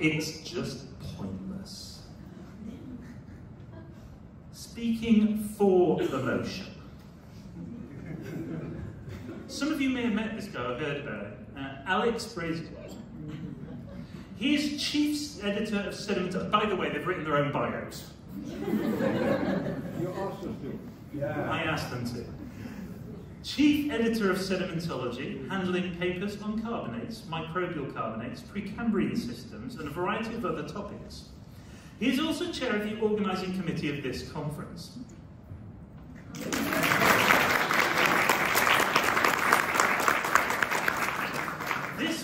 It's just pointless. Speaking for the motion. Some of you may have met this guy, I've heard about it. Uh, Alex Brasier. He is chief editor of Sediment. By the way, they've written their own bios. You also do. Yeah. I asked them to. Chief editor of Sedimentology, handling papers on carbonates, microbial carbonates, Precambrian systems, and a variety of other topics. He is also chair of the organising committee of this conference.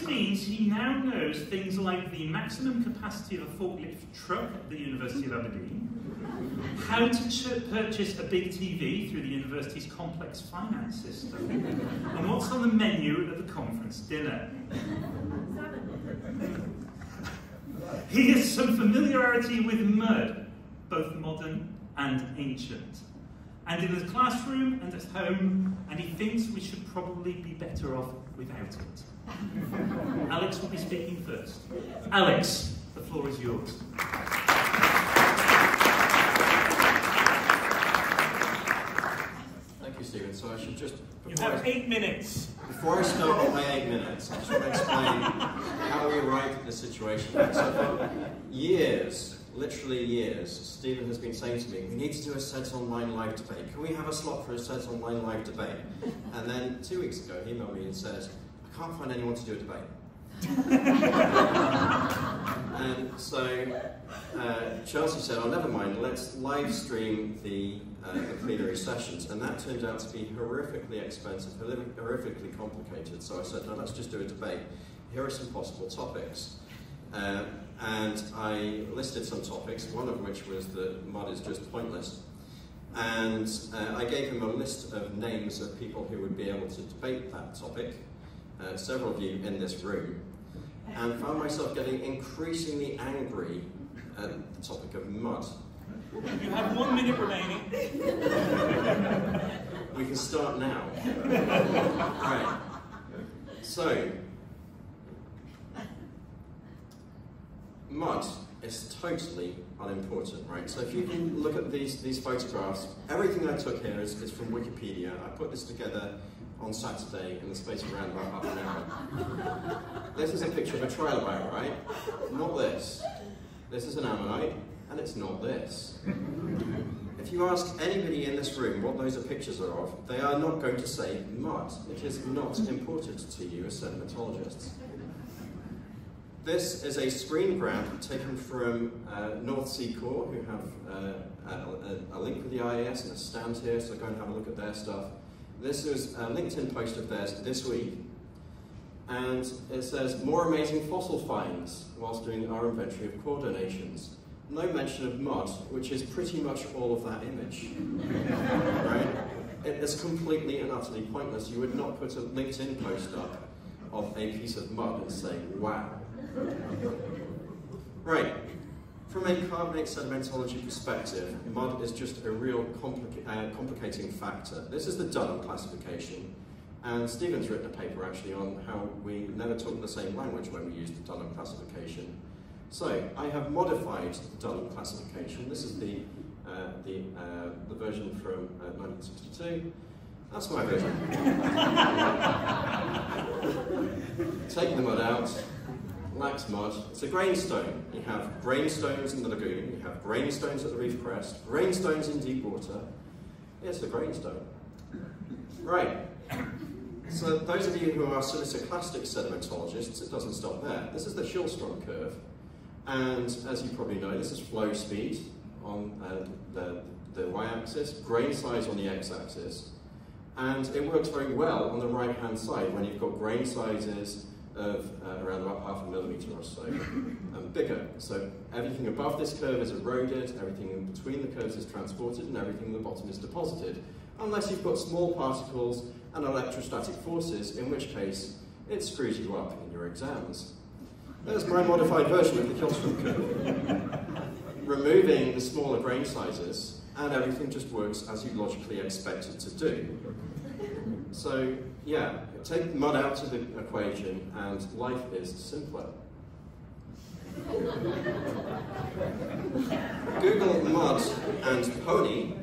This means he now knows things like the maximum capacity of a forklift truck at the University of Aberdeen, how to ch- purchase a big TV through the university's complex finance system, and what's on the menu at the conference dinner. He has some familiarity with mud, both modern and ancient, and in the classroom and at home, and he thinks we should probably be better off without it. Alex will be speaking first. Alex, the floor is yours. Thank you, Stephen. So I should just You have eight minutes. before I start on my eight minutes, I just want to explain how we arrived at this situation. So for years, literally years, Stephen has been saying to me, "We need to do a Seds Online live debate. Can we have a slot for a Seds Online live debate?" And then two weeks ago, he emailed me and says, "I can't find anyone to do a debate." and so uh, Chelsea said, "Oh, never mind. Let's live stream the, uh, the plenary sessions." And that turned out to be horrifically expensive, horrifically complicated. So I said, "No, let's just do a debate. Here are some possible topics." Uh, and I listed some topics, one of which was that mud is just pointless. And uh, I gave him a list of names of people who would be able to debate that topic, uh, several of you in this room, and found myself getting increasingly angry at the topic of mud. You have one minute remaining. We can start now. right. So, mud is totally unimportant, right? So if you can look at these, these photographs, everything I took here is, is from Wikipedia. I put this together on Saturday in the space of around about half an hour. This is a picture of a trilobite, right? Not this. This is an ammonite, and it's not this. If you ask anybody in this room what those are pictures are of, they are not going to say mud. It is not important to you as sedimentologists. This is a screen grab taken from uh, North Sea Core, who have uh, a, a, a link with the IAS and a stand here, so go and have a look at their stuff. This is a LinkedIn post of theirs this week, and it says, more amazing fossil finds whilst doing our inventory of core donations. No mention of mud, which is pretty much all of that image. right? It is completely and utterly pointless. You would not put a LinkedIn post up of a piece of mud and say, wow. Right. From a carbonate sedimentology perspective, mud is just a real complica uh, complicating factor. This is the Dunham classification, and Stephen's written a paper actually on how we never talk the same language when we use the Dunham classification. So I have modified the Dunham classification. This is the uh, the uh, the version from uh, 1962. That's my version. Take the mud out. Lax mud. It's a grainstone. You have grainstones in the lagoon. You have grainstones at the reef crest. Grainstones in deep water. It's a grainstone. Right. So those of you who are siliciclastic sedimentologists, it doesn't stop there. This is the Hjulström curve. And as you probably know, this is flow speed on uh, the, the y-axis, grain size on the x-axis. And it works very well on the right-hand side when you've got grain sizes of uh, around about half a millimetre or so and bigger. So everything above this curve is eroded, everything in between the curves is transported, and everything at the bottom is deposited. Unless you've got small particles and electrostatic forces, in which case it screws you up in your exams. There's my modified version of the Hjulström curve. Removing the smaller grain sizes, and everything just works as you logically expect it to do. So, yeah, take mud out of the equation, and life is simpler. Google mud and pony,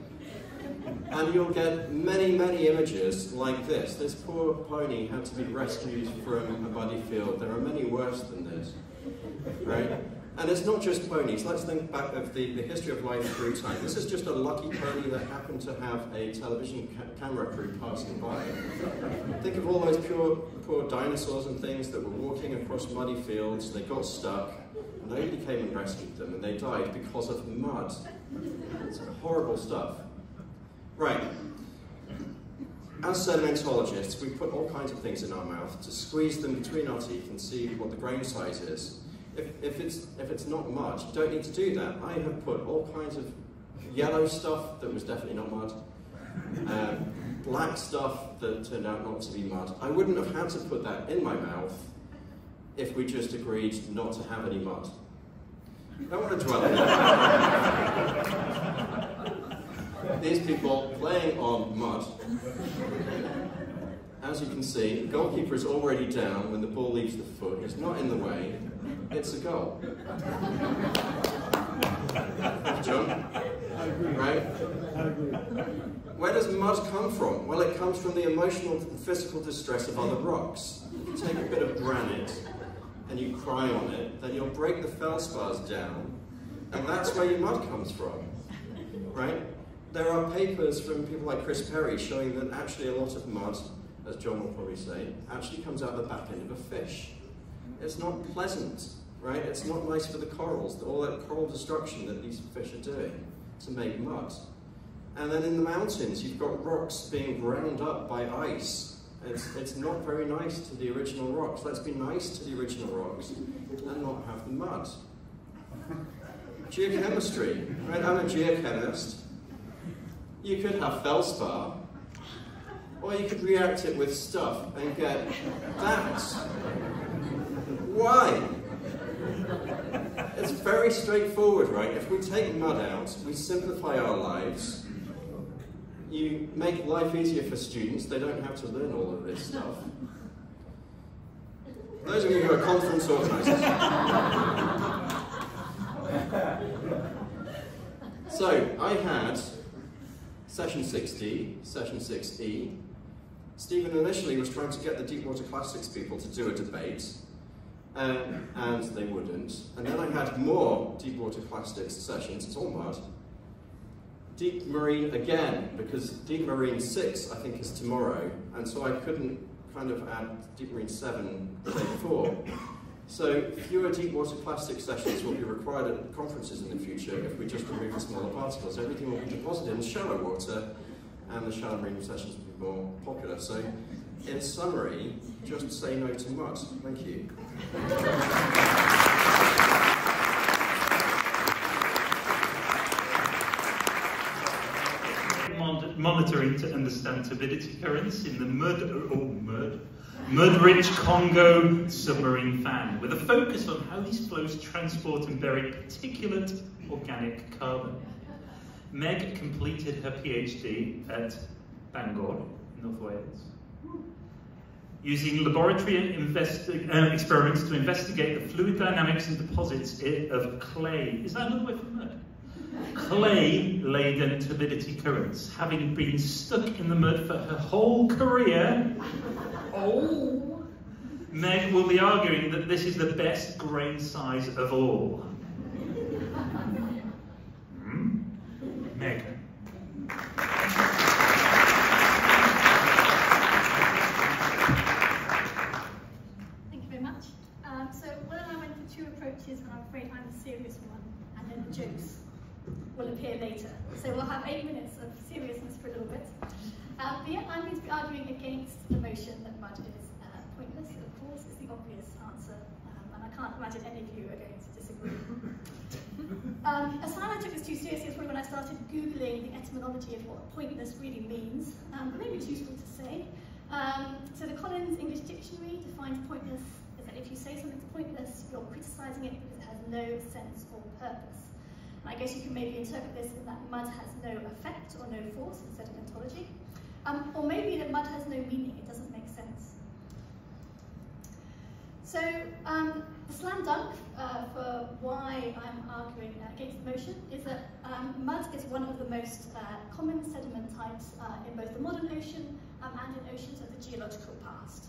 and you'll get many, many images like this. This poor pony had to be rescued from a muddy field. There are many worse than this, right? And it's not just ponies. Let's think back of the, the history of life through time. This is just a lucky pony that happened to have a television ca camera crew passing by. Think of all those pure, poor dinosaurs and things that were walking across muddy fields. They got stuck. And nobody came and rescued them, and they died because of mud. It's horrible stuff. Right. As uh, sedimentologists, we put all kinds of things in our mouth to squeeze them between our teeth and see what the grain size is. If, if, it's, if it's not mud, you don't need to do that. I have put all kinds of yellow stuff that was definitely not mud, um, black stuff that turned out not to be mud. I wouldn't have had to put that in my mouth if we just agreed not to have any mud. I don't want to dwell on that. These people playing on mud. As you can see, the goalkeeper is already down when the ball leaves the foot. He's not in the way it's a goal. John? I agree. Right? I agree. Where does mud come from? Well, it comes from the emotional and physical distress of other rocks. If you take a bit of granite and you cry on it, then you'll break the feldspars down, and that's where your mud comes from. Right? There are papers from people like Chris Perry showing that actually a lot of mud, as John will probably say, actually comes out of the back end of a fish. It's not pleasant right? It's not nice for the corals, all that coral destruction that these fish are doing to make mud. And then in the mountains, you've got rocks being ground up by ice. It's, it's not very nice to the original rocks. Let's be nice to the original rocks and not have the mud. Geochemistry, right? I'm a geochemist. You could have feldspar, or you could react it with stuff and get that. Why? It's very straightforward, right? If we take mud out, we simplify our lives. You make life easier for students, they don't have to learn all of this stuff. Those of you who are conference organisers. so, I had session 6D, session 6E. Stephen initially was trying to get the Deepwater Clastics people to do a debate, um, and they wouldn't. And then I had more deep water clastics sessions, it's all mud. Deep Marine again, because Deep Marine 6 I think is tomorrow, and so I couldn't kind of add Deep Marine 7 the day before. So fewer deep water clastic sessions will be required at conferences in the future if we just remove the smaller particles. Everything will be deposited in shallow water and the shallow marine sessions will be more popular. So in summary, just say no to mud. Thank you. monitoring to understand turbidity currents in the mud, oh, mud, mud-rich Congo submarine fan, with a focus on how these flows transport and bury particulate organic carbon. Meg completed her PhD at Bangor, North Wales, using laboratory uh, experiments to investigate the fluid dynamics and deposits of clay. Is that another word for mud? Clay-laden turbidity currents, having been stuck in the mud for her whole career. Oh! Meg will be arguing that this is the best grain size of all. Hmm? Meg. approaches, and I'm afraid I'm the serious one, and then the jokes will appear later. So we'll have eight minutes of seriousness for a little bit. Um, but yeah, I'm going to be arguing against the motion that mud is uh, pointless. Of course, it's the obvious answer, um, and I can't imagine any of you are going to disagree. um, a sign I took this too seriously probably when I started Googling the etymology of what pointless really means. Um, maybe it's useful to say. Um, so the Collins English Dictionary defines pointless as that if you say something's pointless, you're criticising it because no sense or purpose. And I guess you can maybe interpret this in that mud has no effect or no force in sedimentology. Um, or maybe that mud has no meaning, it doesn't make sense. So um, the slam dunk uh, for why I'm arguing against the motion is that um, mud is one of the most uh, common sediment types uh, in both the modern ocean um, and in oceans of the geological past.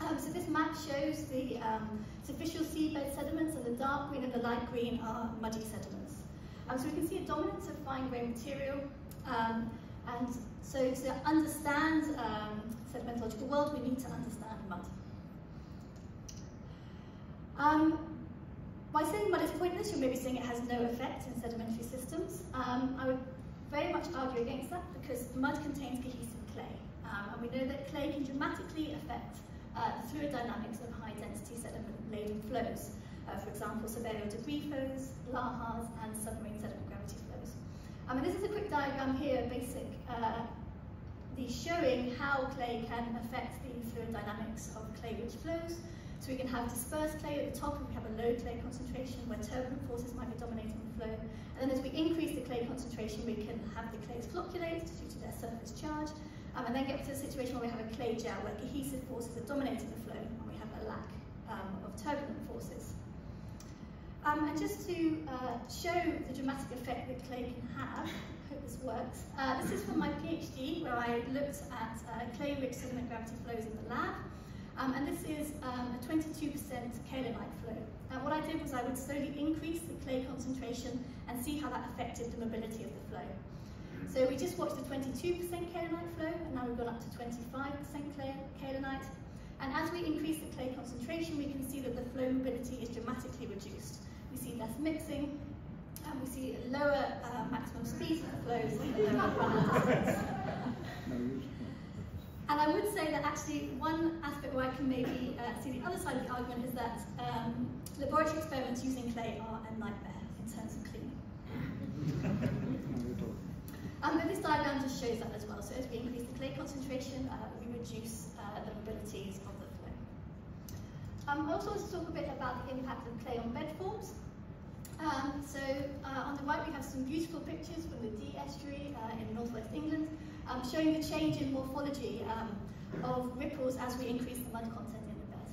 Um, so this map shows the um, superficial seabed sediments and the dark green and the light green are muddy sediments. Um, so we can see a dominance of fine-grained material um, and so to understand um, sedimentological world we need to understand mud. Um, by saying mud is pointless, you may be saying it has no effect in sedimentary systems. Um, I would very much argue against that because mud contains cohesive clay. Um, and we know that clay can dramatically affect uh, fluid dynamics of high density sediment-laden flows. Uh, for example, subaerial debris flows, lahars, and submarine sediment gravity flows. Um, and this is a quick diagram here, basic, uh, the showing how clay can affect the fluid dynamics of clay-rich flows. So we can have dispersed clay at the top and we have a low clay concentration where turbulent forces might be dominating the flow. And then as we increase the clay concentration, we can have the clays flocculate due to their surface charge. Um, and then get to a situation where we have a clay gel where cohesive forces are dominating the flow and we have a lack um, of turbulent forces. Um, and just to uh, show the dramatic effect that clay can have, I hope this works, uh, this is from my PhD where I looked at uh, clay-rich sediment gravity flows in the lab. Um, and this is um, a 22% kaolinite flow. And what I did was I would slowly increase the clay concentration and see how that affected the mobility of the flow. So we just watched the 22% kaolinite flow, and now we've gone up to 25% clay kaolinite. And as we increase the clay concentration, we can see that the flow mobility is dramatically reduced. We see less mixing, and we see lower uh, maximum speeds of flows and And I would say that actually one aspect where I can maybe uh, see the other side of the argument is that um, laboratory experiments using clay are a nightmare in terms of cleaning. But this diagram just shows that as well. So as we increase the clay concentration, uh, we reduce uh, the mobilities of the flow. Um, I also want to talk a bit about the impact of clay on bed forms. Um, so uh, on the right we have some beautiful pictures from the Dee estuary uh, in northwest England um, showing the change in morphology um, of ripples as we increase the mud content in the bed.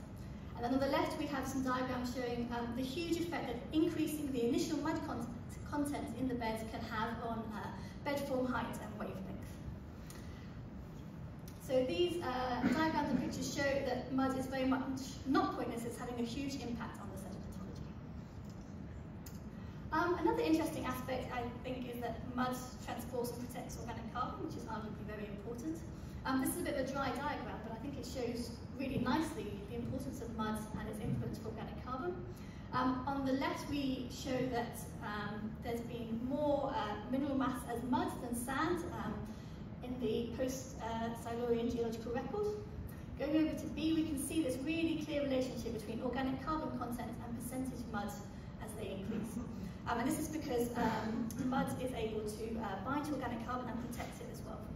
And then on the left, we have some diagrams showing um, the huge effect of increasing the initial mud content, content in the bed can have on uh, bed form height and wavelength. So these uh, diagrams and pictures show that mud is very much not pointless, it's having a huge impact on the sedimentology. Um, another interesting aspect, I think, is that mud transports and protects organic carbon, which is arguably very important. Um, this is a bit of a dry diagram, but I think it shows really nicely the importance of mud and its influence for organic carbon. Um, on the left, we show that um, there's been more uh, mineral mass as mud than sand um, in the post-Silurian uh, geological record. Going over to B, we can see this really clear relationship between organic carbon content and percentage mud as they increase. Um, and this is because um, mud is able to uh, bind to organic carbon and protect it as well.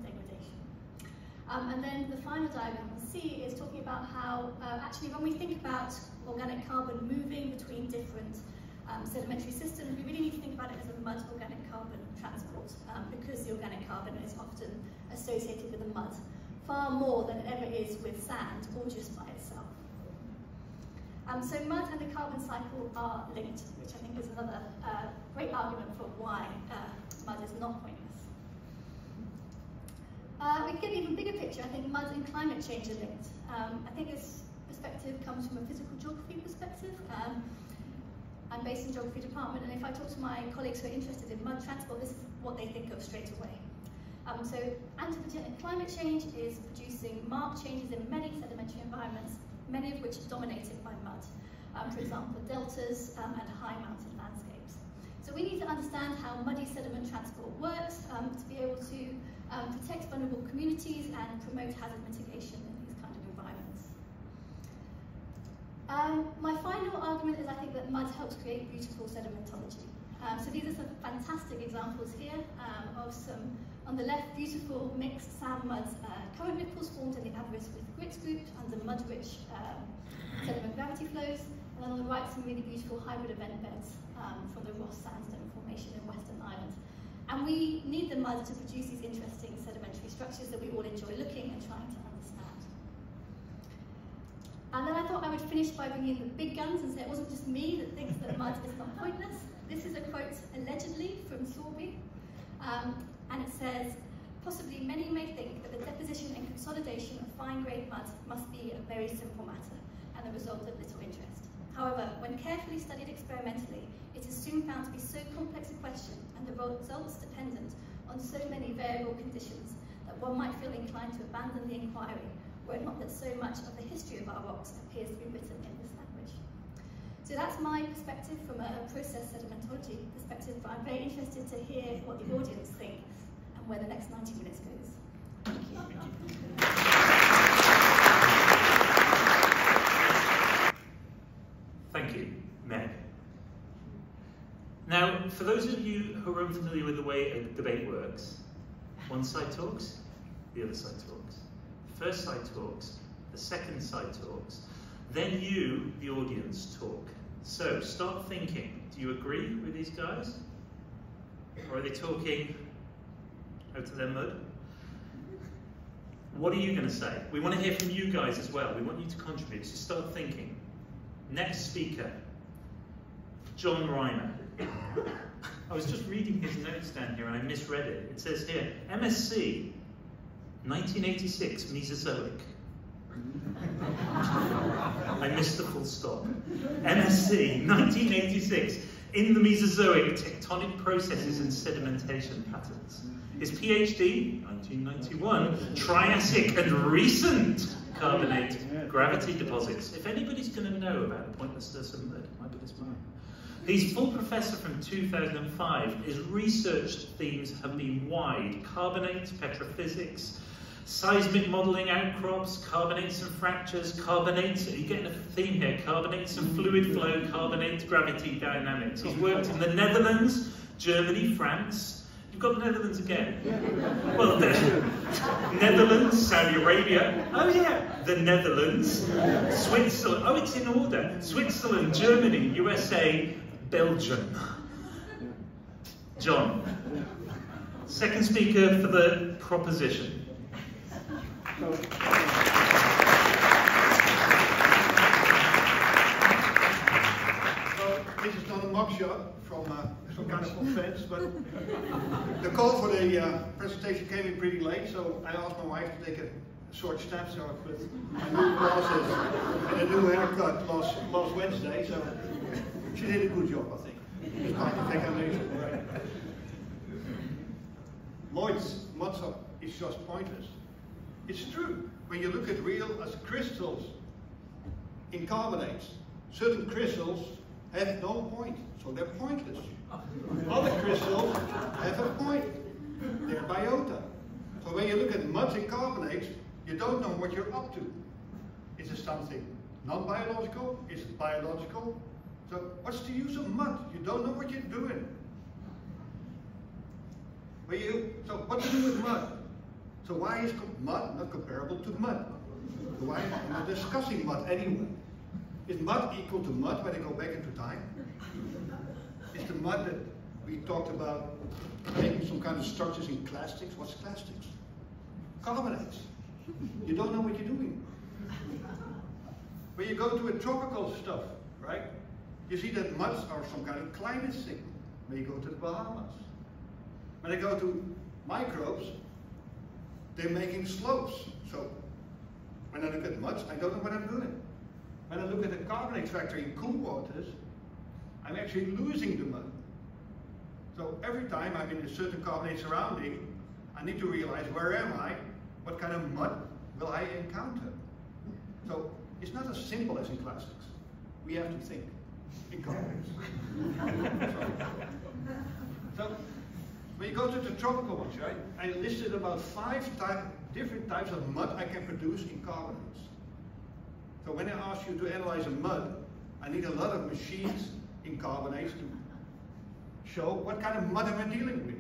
Um, and then the final diagram on see is talking about how uh, actually when we think about organic carbon moving between different um, sedimentary systems, we really need to think about it as a mud organic carbon transport um, because the organic carbon is often associated with the mud far more than it ever is with sand or just by itself. Um, so mud and the carbon cycle are linked, which I think is another uh, great argument for why uh, mud is not pointless. Uh, we get an even bigger picture. I think mud and climate change are linked. Um, I think this perspective comes from a physical geography perspective. Um, I'm based in geography department, and if I talk to my colleagues who are interested in mud transport, this is what they think of straight away. Um, so anthropogenic climate change is producing marked changes in many sedimentary environments, many of which are dominated by mud. Um, for example, deltas um, and high mountain landscapes. So we need to understand how muddy sediment transport works um, to be able to um, protect vulnerable communities and promote hazard mitigation in these kind of environments. Um, my final argument is I think that mud helps create beautiful sedimentology. Um, so these are some fantastic examples here um, of some, on the left, beautiful mixed sand mud uh, current ripples formed in the Aberystwyth Grits group under mud-rich um, sediment gravity flows. And on the right, some really beautiful hybrid event beds um, from the Ross Sandstone Formation in Western Ireland. And we need the mud to produce these interesting sedimentary structures that we all enjoy looking and trying to understand. And then I thought I would finish by bringing in the big guns and say it wasn't just me that thinks that mud is not pointless. This is a quote allegedly from Sorby, um, and it says, possibly many may think that the deposition and consolidation of fine-grained mud must be a very simple matter and the result of little interest. However, when carefully studied experimentally, it is soon found to be so complex a question and the results dependent on so many variable conditions that one might feel inclined to abandon the inquiry were it not that so much of the history of our rocks appears to be written in this language. So that's my perspective from a process sedimentology perspective, but I'm very interested to hear what the audience thinks and where the next 90 minutes goes. Thank you. Thank you, Meg. Now, for those of you who are unfamiliar with the way a debate works, one side talks, the other side talks. The first side talks, the second side talks, then you, the audience, talk. So start thinking. Do you agree with these guys? Or are they talking out of their mud? What are you going to say? We want to hear from you guys as well. We want you to contribute. So start thinking. Next speaker, John Reijmer. I was just reading his notes down here and I misread it. It says here, MSc, 1986, Mesozoic. I missed the full stop. MSc, 1986, in the Mesozoic, tectonic processes and sedimentation patterns. His PhD, 1991, Triassic and recent carbonate gravity deposits. If anybody's going to know about pointlessness of mud, it might be this man. He's full professor from 2005. His research themes have been wide. Carbonates, petrophysics, seismic modelling outcrops, carbonates and fractures, carbonates, are you getting a theme here? Carbonates and fluid flow, carbonates, gravity dynamics. He's worked in the Netherlands, Germany, France, You've got the Netherlands again. Well, the Netherlands, Saudi Arabia. Oh yeah, the Netherlands, Switzerland. Oh, it's in order. Switzerland, Germany, USA, Belgium. John. Second speaker for the proposition. this is not a mugshot from uh, some kind of offense, but the call for the uh, presentation came in pretty late, so I asked my wife to take a short snapshot with my new glasses and a new haircut last, last Wednesday, so she did a good job, I think. Lloyd's motto is just pointless. It's true. When you look at real as crystals in carbonates, certain crystals have no point, so they're pointless. Other crystals have a point. They're biota. So when you look at muds and carbonates, you don't know what you're up to. Is it something non-biological? Is it biological? So what's the use of mud? You don't know what you're doing. When you, so what to do with mud? So why is mud not comparable to mud? Why am I discussing mud anyway? Is mud equal to mud when I go back into time? Is the mud that we talked about making some kind of structures in clastics? What's clastics? Carbonates. You don't know what you're doing. But you go to a tropical stuff, right? You see that muds are some kind of climate signal When you go to the Bahamas. When I go to microbes, they're making slopes. So when I look at muds, I don't know what I'm doing. When I look at the carbonate factor in cool waters, I'm actually losing the mud. So every time I'm in a certain carbonate surrounding, I need to realize where am I, what kind of mud will I encounter. So it's not as simple as in clastics. We have to think in carbonates. so, when you go to the tropical ones, right, I listed about five different types of mud I can produce in carbonates. So when I ask you to analyze a mud, I need a lot of machines in carbonates to show what kind of mud am I dealing with.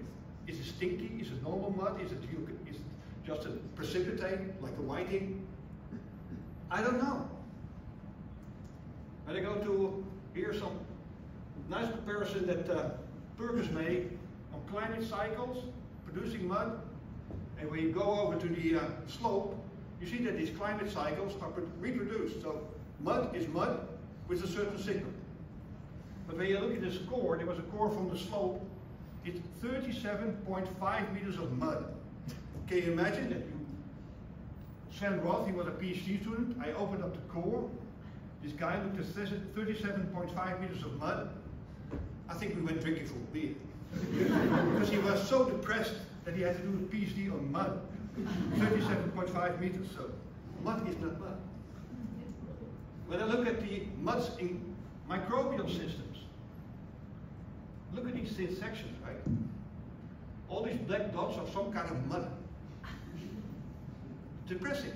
Is it stinky? Is it normal mud? Is it, is it just a precipitate, like a whiting? I don't know. When I go to, here's some nice comparison that uh, Purkis made on climate cycles, producing mud, and when you go over to the uh, slope, you see that these climate cycles are reproduced. So mud is mud with a certain signal. But when you look at this core, there was a core from the slope, it's 37.5 meters of mud. Can you imagine that you, Sven Roth, he was a PhD student, I opened up the core, this guy looked at 37.5 meters of mud. I think we went drinking for a beer. because he was so depressed that he had to do a PhD on mud. 37.5 meters, so mud is not mud. When I look at the muds in microbial systems, look at these thin sections, right? All these black dots are some kind of mud. Depressing.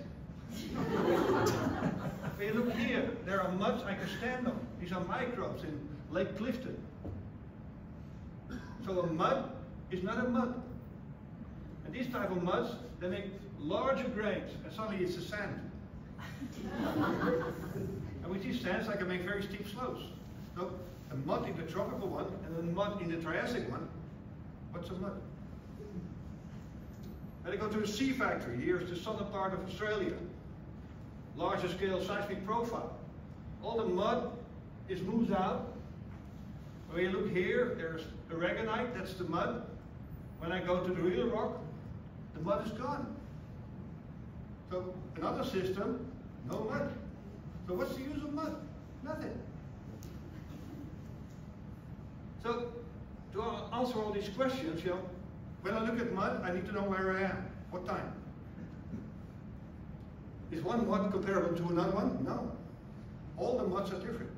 you look here, there are muds I can stand on. These are microbes in Lake Clifton. So a mud is not a mud. And these type of muds, they make larger grains, and suddenly it's a sand. and with these sands, I can make very steep slopes. So a mud in the tropical one, and a mud in the Triassic one, what's a mud? And I go to a sea factory. Here's the southern part of Australia. Larger scale seismic profile. All the mud is moved out. When you look here, there's aragonite, that's the mud. When I go to the real rock, the mud is gone. So another system, no mud. So what's the use of mud? Nothing. So to answer all these questions, you know, when I look at mud, I need to know where I am, what time. Is one mud comparable to another one? No. All the muds are different.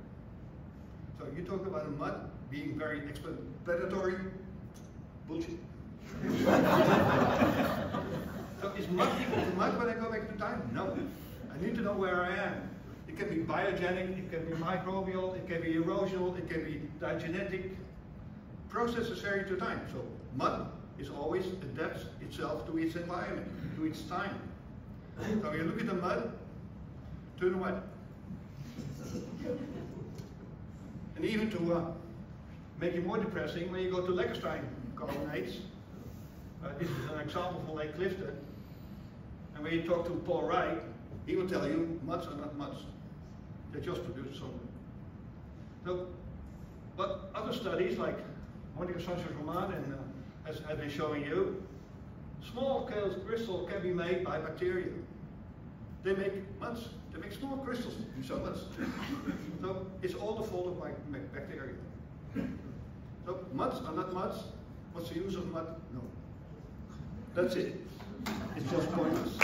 So you talk about a mud being very explanatory, bullshit. so is mud equal to mud when I go back to time? No. I need to know where I am. It can be biogenic, it can be microbial, it can be erosional, it can be diagenetic. Processes vary to time. So mud is always adapts itself to its environment, to its time. So you look at the mud, turn away. And even to uh, make it more depressing, when you go to lacustrine carbonates, uh, this is an example from Lake Clifton, and when you talk to Paul Wright, he will tell you muds are not muds. They just produce some. So, but other studies like Monica Sanchez-Roman and uh, as I've been showing you, small crystals can be made by bacteria. They make muds. They make small crystals so much. so it's all the fault of my bacteria. So muds are not muds. What's the use of mud? No. That's it. It's just pointless.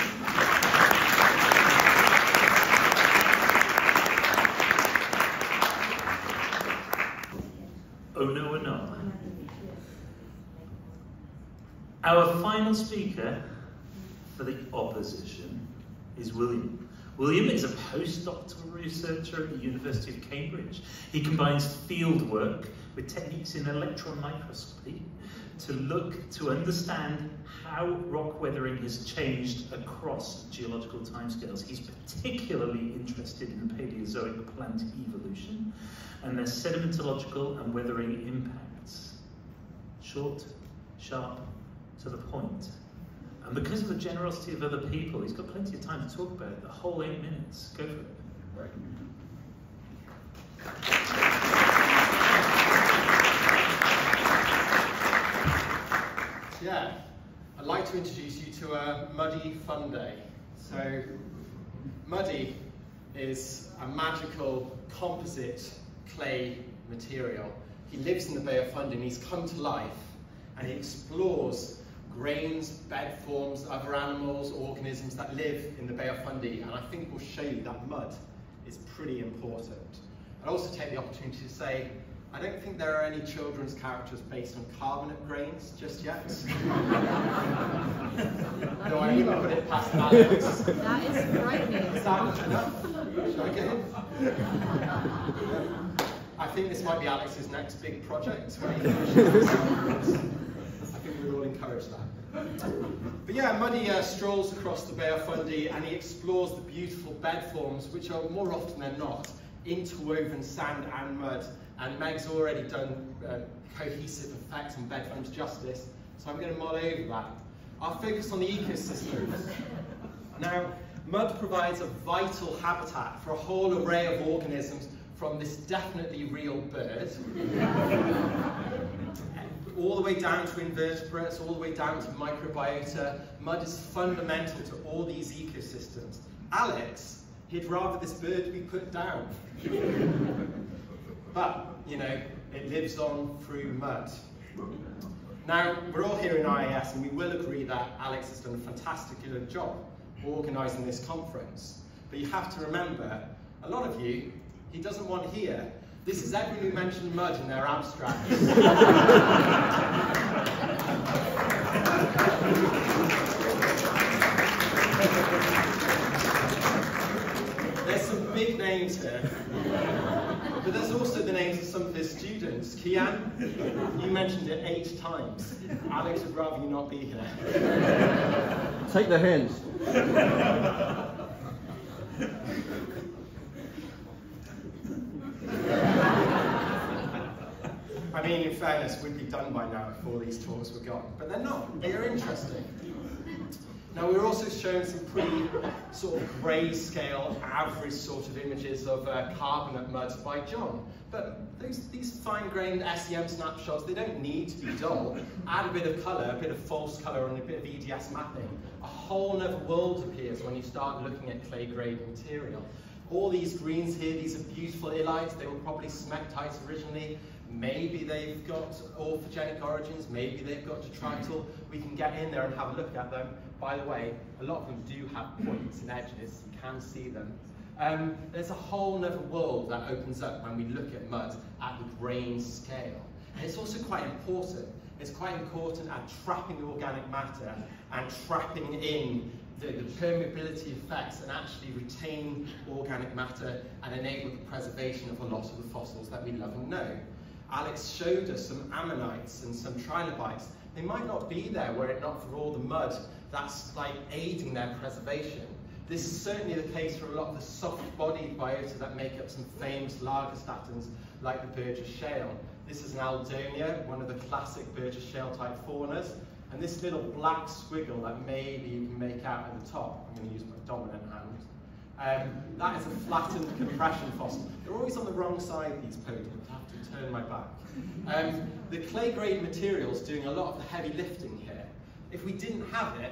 Oh no, we're not. Our final speaker for the opposition is William. William is a postdoctoral researcher at the University of Cambridge. He combines field work with techniques in electron microscopy to look to understand how rock weathering has changed across geological timescales. He's particularly interested in Paleozoic plant evolution and their sedimentological and weathering impacts. Short, sharp, to the point. And because of the generosity of other people, he's got plenty of time to talk about it, the whole eight minutes. Go for it. Right. Yeah, I'd like to introduce you to a Muddy Fun Day. So, Muddy is a magical composite clay material. He lives in the Bay of Fundy and he's come to life and he explores grains, bed forms, other animals, organisms that live in the Bay of Fundy, and I think we'll show you that mud is pretty important. I'd also take the opportunity to say, I don't think there are any children's characters based on carbonate grains just yet. no, I even put it past Alex. That is frightening. Is that enough? Should I get it? I think this might be Alex's next big project encourage that. But yeah, Muddy uh, strolls across the Bay of Fundy and he explores the beautiful bed forms, which are more often than not interwoven sand and mud. And Meg's already done uh, cohesive effects on bed forms justice, so I'm going to mull over that. I'll focus on the ecosystems. Now, Mud provides a vital habitat for a whole array of organisms from this definitely real bird, all the way down to invertebrates, all the way down to microbiota. Mud is fundamental to all these ecosystems. Alex, he'd rather this bird be put down. but, you know, it lives on through mud. Now, we're all here in IAS and we will agree that Alex has done a fantastic job organising this conference. But you have to remember, a lot of you, he doesn't want here. This is everyone who mentioned mud in their abstracts. There's some big names here. But there's also the names of some of his students. Kian, you mentioned it eight times. Alex would rather you not be here. Take the hint. I mean, in fairness, we'd be done by now if all these talks were gone. But they're not. They are interesting. Now we're also showing some pretty sort of grayscale, average sort of images of uh, carbonate muds by John. But those, these fine-grained SEM snapshots, they don't need to be dull. Add a bit of colour, a bit of false colour and a bit of EDS mapping. A whole other world appears when you start looking at clay-grade material. All these greens here, these are beautiful illites. They were probably smectites originally. Maybe they've got authigenic origins, maybe they've got detrital. We can get in there and have a look at them. By the way, a lot of them do have points and edges, you can see them. Um, there's a whole other world that opens up when we look at mud at the grain scale. And it's also quite important. It's quite important at trapping organic matter and trapping in the, the, permeability effects and actually retain organic matter and enable the preservation of a lot of the fossils that we love and know. Alex showed us some ammonites and some trilobites. They might not be there were it not for all the mud that's like aiding their preservation. This is certainly the case for a lot of the soft-bodied biota that make up some famous Lagerstättens like the Burgess Shale. This is an Aldonia, one of the classic Burgess Shale type faunas, and this little black squiggle that maybe you can make out at the top, I'm going to use my dominant hand, um, that is a flattened compression fossil. They're always on the wrong side, these podiums. To turn my back. Um, the clay grade material is doing a lot of the heavy lifting here. If we didn't have it,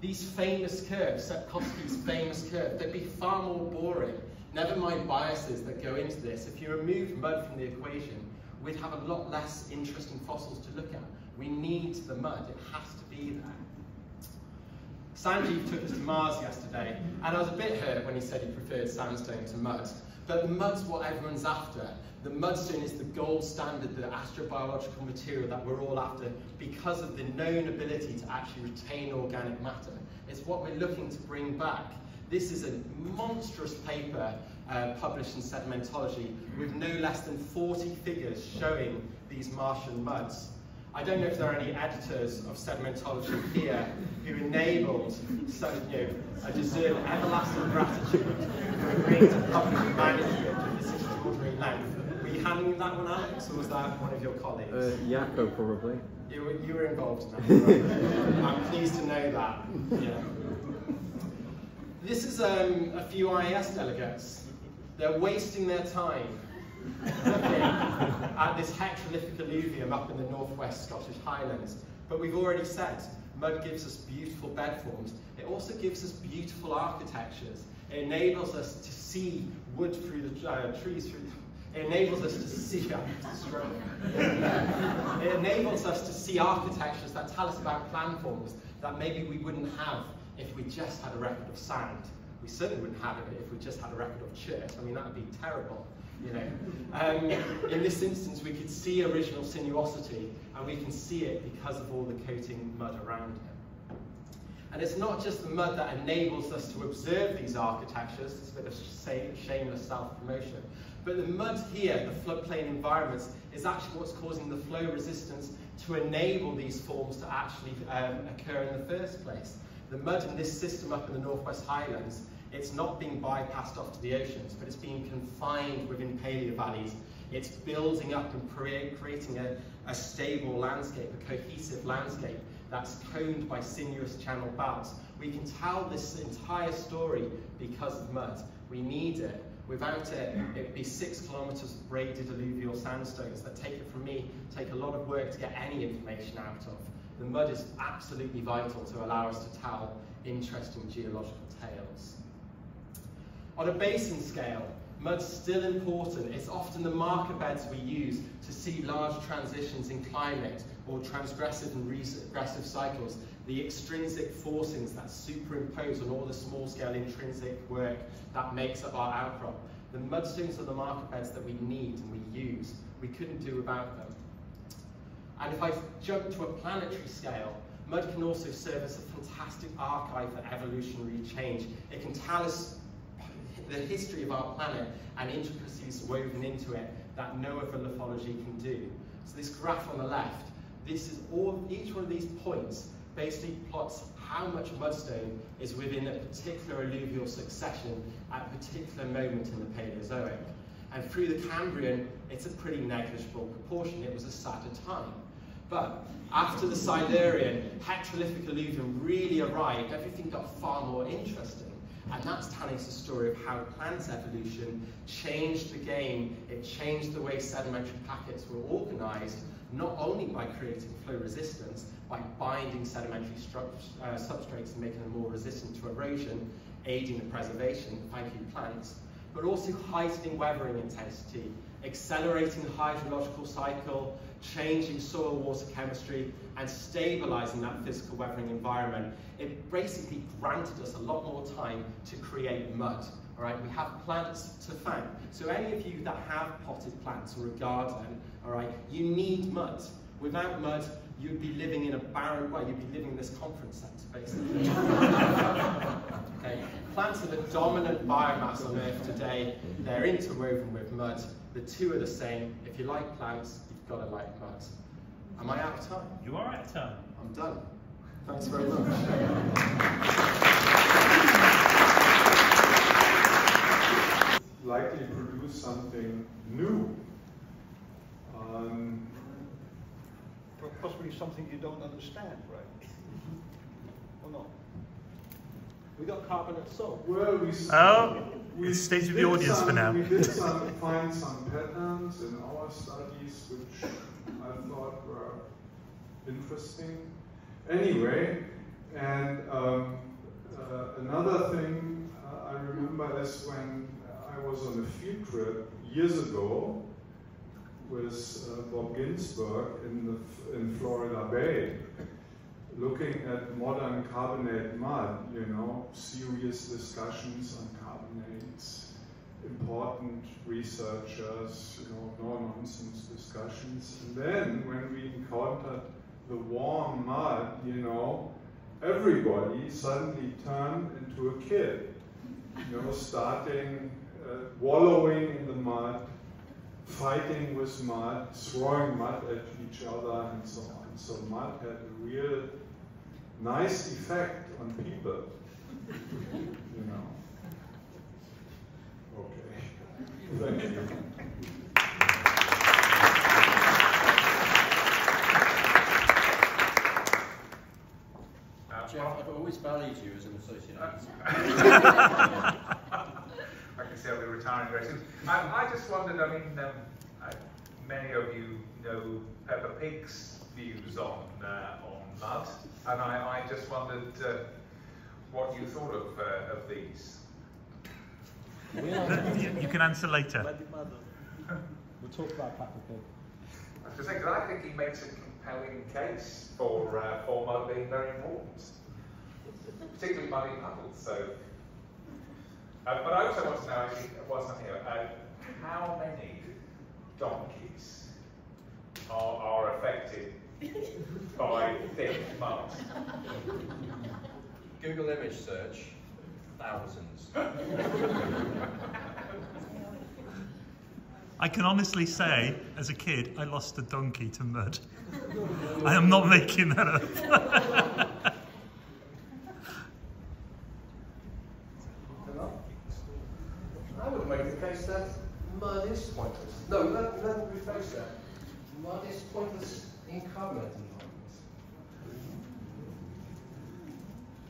these famous curves, Sepkoski's famous curve, they'd be far more boring. Never mind biases that go into this. If you remove mud from the equation, we'd have a lot less interesting fossils to look at. We need the mud, it has to be there. Sanjeev took us to Mars yesterday, and I was a bit hurt when he said he preferred sandstone to mud. But the mud's what everyone's after. The mudstone is the gold standard, the astrobiological material that we're all after because of the known ability to actually retain organic matter. It's what we're looking to bring back. This is a monstrous paper uh, published in Sedimentology with no less than 40 figures showing these Martian muds. I don't know if there are any editors of sedimentology here who enabled so, you know, I deserve everlasting gratitude for agreeing to publish a manuscript of this extraordinary length. Were you handling that one, Alex, or was that one of your colleagues? Uh, Jaco, probably. You were, you were involved in that. I'm pleased to know that. Yeah. This is um, a few IAS delegates. They're wasting their time at this heterolithic alluvium up in the northwest Scottish Highlands. But we've already said, mud gives us beautiful bed forms. It also gives us beautiful architectures. It enables us to see wood through the uh, trees through it enables us to see, it enables us to see architectures that tell us about plan forms that maybe we wouldn't have if we just had a record of sand. We certainly wouldn't have it if we just had a record of chert. I mean, that would be terrible. You know, um, in this instance, we could see original sinuosity, and we can see it because of all the coating mud around it. And it's not just the mud that enables us to observe these architectures, it's a bit of shameless self-promotion, but the mud here, the floodplain environments, is actually what's causing the flow resistance to enable these forms to actually um, occur in the first place. The mud in this system up in the Northwest Highlands it's not being bypassed off to the oceans, but it's being confined within paleovalleys. It's building up and creating a, a stable landscape, a cohesive landscape that's coned by sinuous channel belts, We can tell this entire story because of mud. We need it. Without it, it'd be six kilometres of braided alluvial sandstones that take it from me, take a lot of work to get any information out of. The mud is absolutely vital to allow us to tell interesting geological tales. On a basin scale, mud's still important. It's often the marker beds we use to see large transitions in climate or transgressive and regressive cycles, the extrinsic forcings that superimpose on all the small-scale intrinsic work that makes up our outcrop. The mudstones are the marker beds that we need and we use. We couldn't do without them. And if I jump to a planetary scale, mud can also serve as a fantastic archive for evolutionary change. It can tell us the history of our planet and intricacies woven into it that no other lithology can do. So this graph on the left, this is all, each one of these points basically plots how much mudstone is within a particular alluvial succession at a particular moment in the Paleozoic. And through the Cambrian, it's a pretty negligible proportion. It was a sadder time. But after the Silurian, Petrolithic alluvium really arrived, everything got far more interesting. And that's telling us the story of how plant evolution changed the game. It changed the way sedimentary packets were organized, not only by creating flow resistance, by binding sedimentary uh, substrates and making them more resistant to erosion, aiding the preservation, thank you plants, but also heightening weathering intensity, accelerating the hydrological cycle, changing soil water chemistry, and stabilizing that physical weathering environment. It basically granted us a lot more time to create mud. All right, we have plants to thank. So any of you that have potted plants or a garden, all right, you need mud. Without mud, you'd be living in a barren, well, you'd be living in this conference centre, basically. okay. Plants are the dominant biomass on Earth today. They're interwoven with mud. The two are the same. If you like plants, you've got to like mud. Am I out of time? You are out of time. I'm done. Thanks very much. likely produce something new. Um, possibly something you don't understand, right? or not? We got carbonate salt. Well, we, oh, we it stays with the audience some, for now. we did some, find some patterns in our studies which I thought were interesting. Anyway, and um, uh, another thing uh, I remember is when I was on a field trip years ago with uh, Bob Ginsburg in, the, in Florida Bay, looking at modern carbonate mud, you know, serious discussions on carbonates, important researchers, you know, no-nonsense discussions. And then when we encountered the warm mud, you know, everybody suddenly turned into a kid, you know, starting uh, wallowing in the mud, fighting with mud, throwing mud at each other, and so on. So mud had a real nice effect on people, you know. Okay. Thank. Jeff, I've always valued you as an associate. I can see I'll be retiring very soon. Um, I just wondered, I mean, um, uh, many of you know Peppa Pig's views on uh, on mud, and I, I just wondered uh, what you thought of uh, of these. You can answer later. We'll talk about Peppa Pig. I was going to because I think he makes a compelling case for uh, for mud being very important, particularly muddy puddles. So. Uh, but I also want to know, whilst I'm here, uh, how many donkeys are, are affected by thick mud? Google image search, thousands. I can honestly say, as a kid, I lost a donkey to mud. I am not making that up. I would make the case that mud is pointless. No, let, let me rephrase that. Mud is pointless in carbonate environments.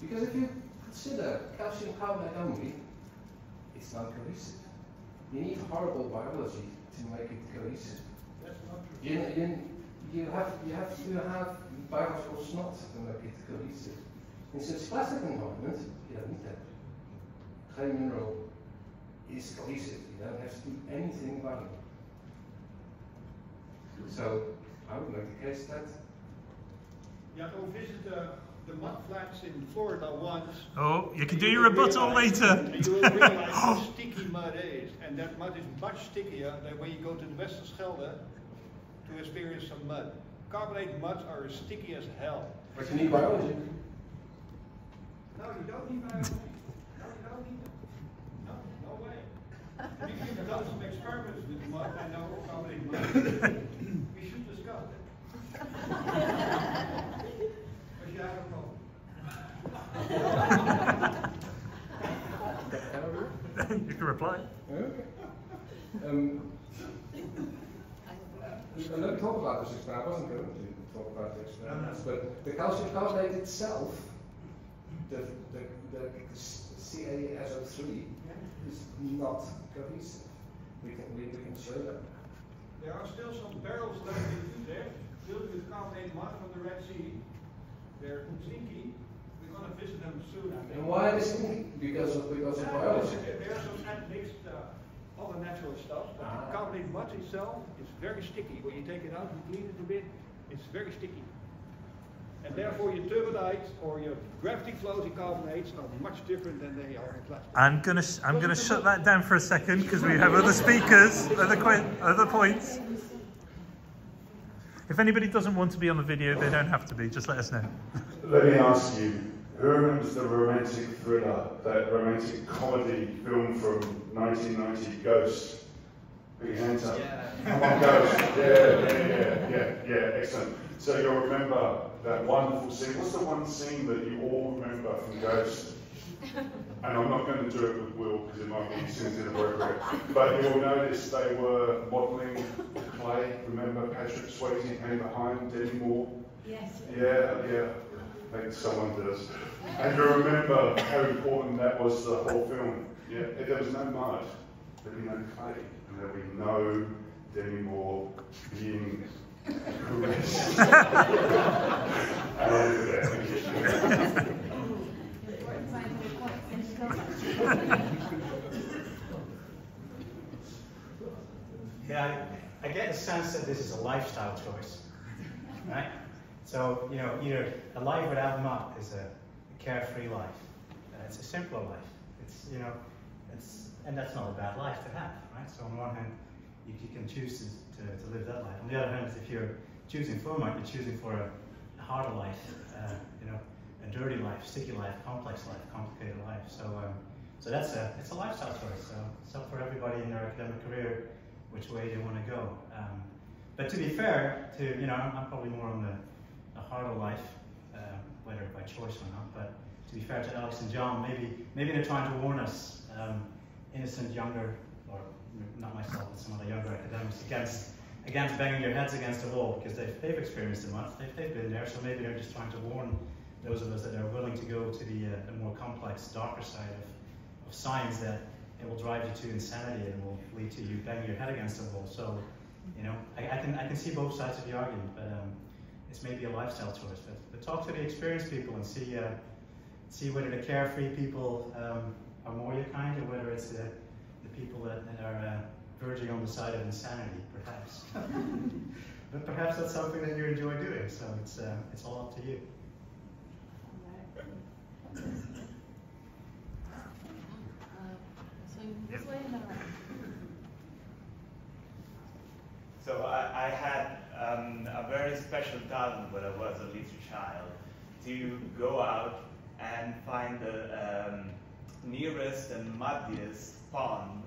Because if you consider calcium carbonate only, it's not cohesive. You need horrible biology to make it cohesive. That's not true. You, you, you, have, you have to have biological snot to make it cohesive. In such clastic environment, you don't need that. Clay mineral is cohesive. You don't have to do anything about it. So I would make the case that Yeah, go visit the, the mud flats in Florida once. Oh, you can do you your rebuttal realize- later. You will realize how sticky mud is. And that mud is much stickier than when you go to the Westerschelde to experience some mud. Carbonate muds are as sticky as hell. but you need biology. No, you don't need biology. No, you don't need it. No, no way. We have done some experiments with mud, I know carbonate mud. We should discuss it. But you have a problem. you can reply. Okay. Um, let me talk about this experiment. I wasn't going to talk about the experiments, but the calcium carbonate itself, the, the, the CaCO3, is not cohesive. We can, we, we can show that. There are still some barrels left in there, filled with carbonate mud from the Red Sea. They're stinky. We're gonna visit them soon, I think. And why are they stinky? Because of, because of biology. There- There's some admixed, uh, other natural stuff, but Ah. carbonate mud itself is very sticky. When you take it out, you clean it a bit, it's very sticky. And therefore your turbidites or your gravity floating carbonates are much different than they are in clastic. I'm gonna I'm gonna shut that down for a second because we have other speakers, other other points. If anybody doesn't want to be on the video, they don't have to be. Just let us know. Let me ask you, who remembers the romantic thriller, that romantic comedy film from 1990, Ghost? Put your hands up. Come on, Ghost. Yeah, yeah, yeah, yeah, yeah, excellent. So you'll remember that wonderful scene. What's the one scene that you all remember from Ghost? And I'm not going to do it with Will because it might be sins inappropriate. But you'll notice they were modelling clay. Remember Patrick Swayze came behind Demi Moore? Yes. Yeah, yeah. Maybe someone does. And you remember how important that was to the whole film. Yeah, if there was no mud, there'd be no clay, and there'd be no Demi Moore being caressed. and I'll leave it there. Thank. Yeah, I, I get the sense that this is a lifestyle choice, right? So, you know, either a life without mud is a carefree life. Uh, it's a simpler life. It's, you know, it's, and that's not a bad life to have, right? So on one hand, you, you can choose to, to, to live that life. On the other hand, if you're choosing for mud, you're choosing for a, a harder life, uh, you know, a dirty life, sticky life, complex life, complicated life. So, um, so that's a, it's a lifestyle choice. So, so for everybody in their academic career, which way they want to go. Um, but to be fair, to you know, I'm, I'm probably more on the, the harder life, uh, whether by choice or not. But to be fair to Alex and John, maybe maybe they're trying to warn us, um, innocent younger, or not myself, but some of the younger academics, against against banging their heads against the wall because they've, they've experienced it once, they've, they've been there. So maybe they're just trying to warn those of us that are willing to go to the, uh, the more complex, darker side of, of science that it will drive you to insanity and will lead to you banging your head against the wall. So, you know, I, I can I can see both sides of the argument, but um, it's maybe a lifestyle choice. But, but talk to the experienced people and see uh, see whether the carefree people um, are more your kind or whether it's the, people that, that are uh, verging on the side of insanity, perhaps. but perhaps that's something that you enjoy doing. So it's uh, it's all up to you. So I, I had um, a very special talent when I was a little child to go out and find the um, nearest and muddiest pond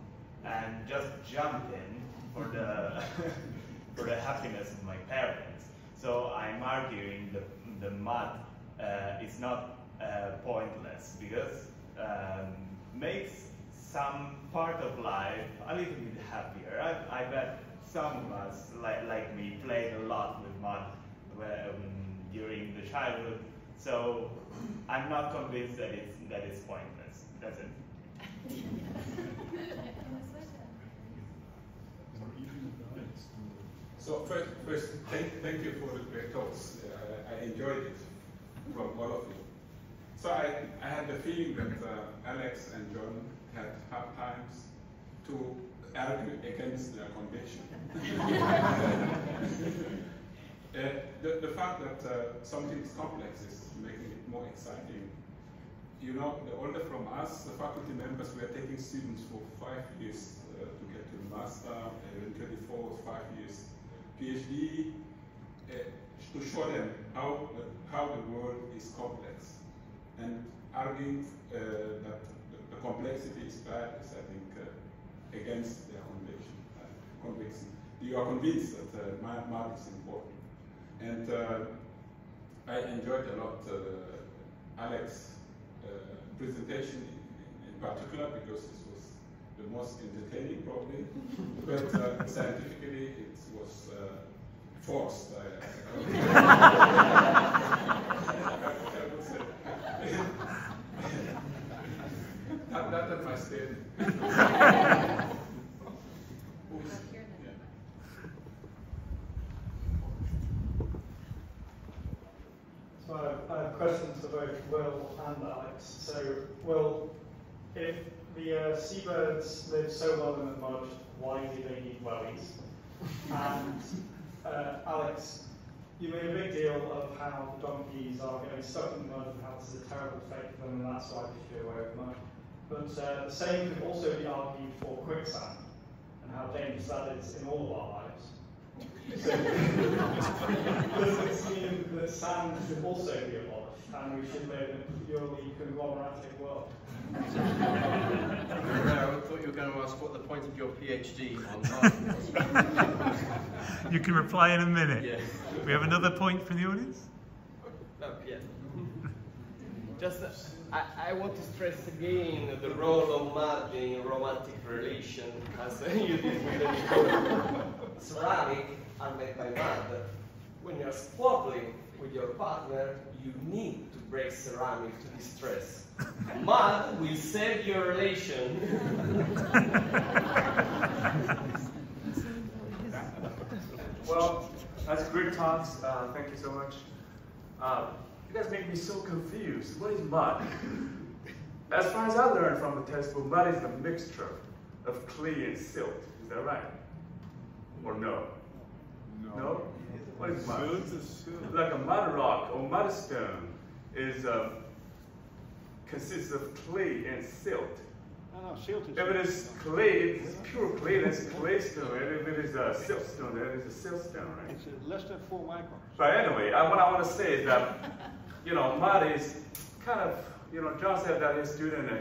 and just jump in for the for the happiness of my parents. So I'm arguing the the mud uh, is not uh, pointless because um, makes some part of life a little bit happier. I, I bet some of us, like, like me, played a lot with mud um, during the childhood So I'm not convinced that it's that it's pointless. That's it. So first, first thank, thank you for the great talks. Uh, I enjoyed it from all of you. So I, I had the feeling that uh, Alex and John had hard times to argue against their conviction. uh, the, the fact that uh, something is complex is making it more exciting. You know, the older from us, the faculty members, we are taking students for five years uh, to get to the master, eventually four or five years PhD uh, to show them how, how the world is complex and arguing uh, that the, complexity is bad is, I think, uh, against their conviction. Uh, conviction. You are convinced that uh, math is important. And I enjoyed a lot Alex's presentation in, in particular because this was the most entertaining probably, but uh, scientifically it was uh, forced. I, not, not that my statement. So I have questions for both Will and Alex. So Will, if the uh, seabirds live so well in the mud, why do they need wellies? And uh, Alex, you made a big deal of how the donkeys are getting stuck in the mud and how this is a terrible fate for them and that's why they should away with mud. But uh, the same could also be argued for quicksand and how dangerous that is in all of our lives. So, does it seem that sand should also be abolished and we should live in a purely conglomeratic world? I thought you were going to ask what the point of your PhD on was. you can reply in a minute. Yeah. We have another point from the audience? No, yeah. Just, uh, I, I want to stress again the role of mud in romantic relation, as you did with the ceramic are made by mud. When you're squabbling with your partner, you need to break ceramic to distress. Mud will save your relation. well, that's great talks. Uh, thank you so much. Uh, you guys make me so confused. What is mud? As far as I learned from the textbook, mud is a mixture of clay and silt. Is that right? Or no? No. no? What is mud? Like a mud rock or mud stone is uh, consists of clay and silt. No, no, silt is. If it is clay, it's pure clay, that's clay stone. And if it is a silt stone, that is a silt stone, right? It's less than four microns. But anyway, I, what I want to say is that, you know, mud is kind of, you know, John said that his student, uh,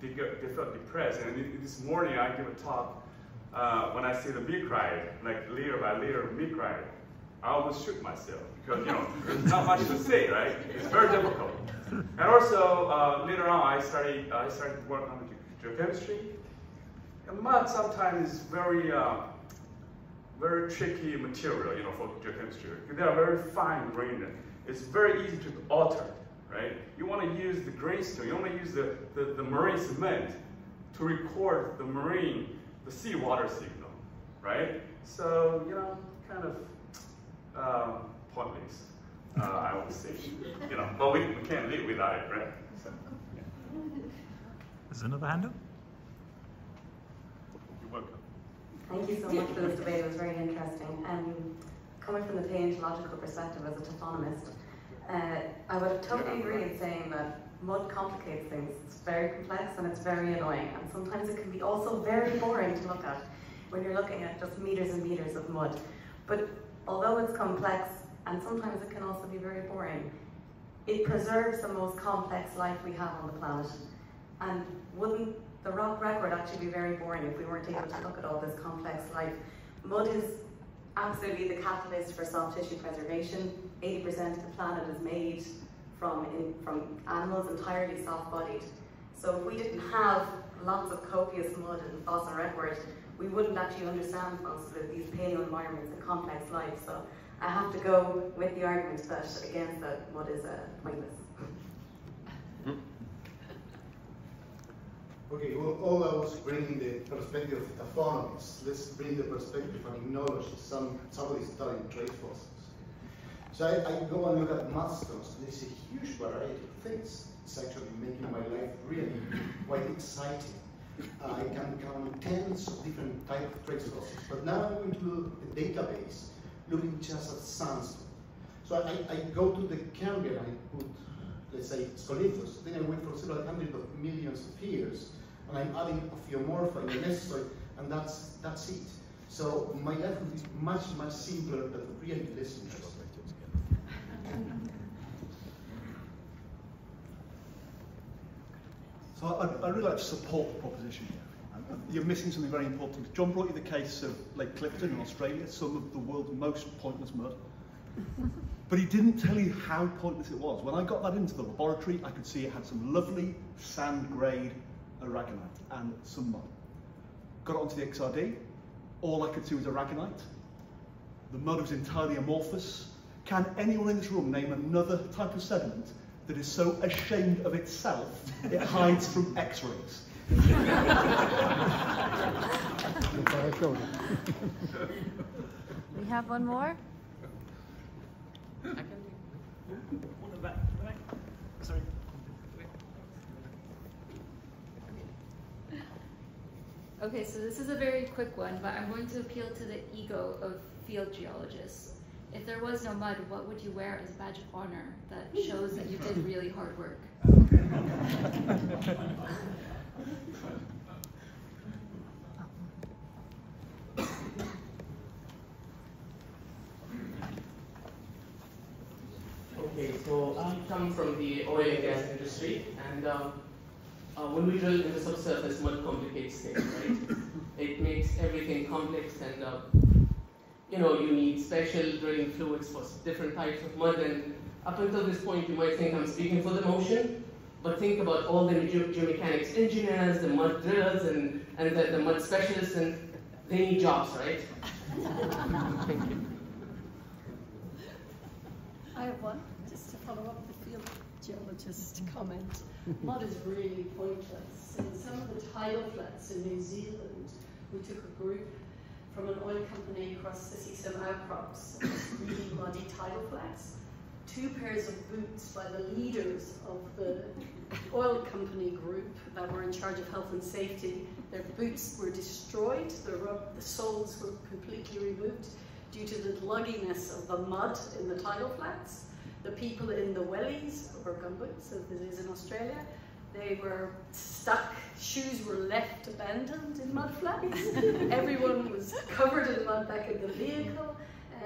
they, they felt depressed. And this morning I give a talk uh, when I see the micrite, like layer by layer of micrite. I almost shoot myself because, you know, there's not much to say, right? It's very difficult. And also, uh, later on, I started, I started working on geochemistry. And mud sometimes is very, uh, very tricky material, you know, for geochemistry. They are very fine grained. It's very easy to alter, right? You want to use the grainstone, you want to use the, the, the marine cement to record the marine, the seawater signal, right? So, you know, kind of um, pointless uh, I would say. You know, but we, we can't live without it, right? So, yeah. There's another hand up. You're welcome. Thank you so much for this debate. It was very interesting. Um, coming from the paleontological perspective as a taphonomist, uh, I would totally agree in saying that mud complicates things. It's very complex and it's very annoying. And sometimes it can be also very boring to look at when you're looking at just meters and meters of mud. But although it's complex, and sometimes it can also be very boring. It preserves the most complex life we have on the planet. And wouldn't the rock record actually be very boring if we weren't able to look at all this complex life? Mud is absolutely the catalyst for soft tissue preservation. 80% of the planet is made from, in, from animals entirely soft-bodied. So if we didn't have lots of copious mud and fossil record, we wouldn't actually understand most of these paleo environments and complex life. So I have to go with the argument that against that mud is uh, pointless. Okay, well, all I was bringing the perspective of the taphonomists. Let's bring the perspective of ichnology, some, somebody studying trace fossils. So I, I, go and look at mudstones, there's a huge variety of things. It's actually making my life really quite exciting. Uh, I can count tens of different types of trace fossils, but now I'm going to look at the database looking just at sandstone. So I, I go to the Cambrian, I put, let's say, Skolithos, then I wait for several hundred of millions of years, and I'm adding Ophiomorpha in the Mesozoic, and that's, that's it. So my life would be much, much simpler, but really less interesting. So I, I really like to support the proposition here. You're missing something very important. John brought you the case of Lake Clifton in Australia, some of the world's most pointless mud. But he didn't tell you how pointless it was. When I got that into the laboratory, I could see it had some lovely sand grade aragonite and some mud. Got it onto the XRD, all I could see was aragonite. The mud was entirely amorphous. Can anyone in this room name another type of sediment that is so ashamed of itself it hides from x-rays? we have one more. Sorry. Okay, so this is a very quick one, but I'm going to appeal to the ego of field geologists. If there was no mud, what would you wear as a badge of honor that shows that you did really hard work? Okay, so I come from the oil and gas industry, and um, uh, when we drill in the subsurface, mud complicates things, right? it makes everything complex, and uh, you know you need special drilling fluids for different types of mud. And up until this point, you might think I'm speaking for the motion, but think about all the ge geomechanics engineers, the mud drillers, and and the, the mud specialists, and they need jobs, right? Thank you. I have one, just to follow up the field geologist comment. Mud is really pointless. In some of the tidal flats in New Zealand, we took a group from an oil company across to see some outcrops, really muddy tidal flats. Two pairs of boots by the leaders of the oil company group that were in charge of health and safety. Their boots were destroyed, the, rub, the soles were completely removed due to the lugginess of the mud in the tidal flats. The people in the wellies, or gumboots as it is in Australia, they were stuck, shoes were left abandoned in mud flats. Everyone was covered in mud back in the vehicle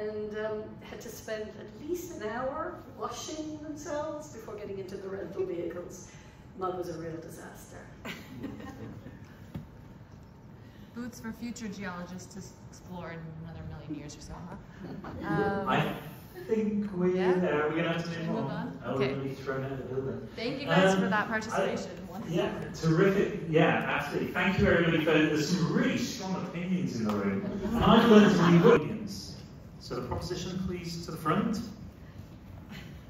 and um, had to spend at least an hour washing themselves before getting into the rental vehicles. Mud was a real disaster. Boots for future geologists to explore in another million years or so, huh? Um, I think we're yeah? there. We're going to have to move, move on. on? Oh, Okay. we're be thrown out of the building. Thank you guys Um, for that participation. I- yeah, terrific. Yeah, absolutely. Thank you, everybody. For, there's some really strong opinions in the room. And I've learned some new opinions. So the proposition, please, to the front.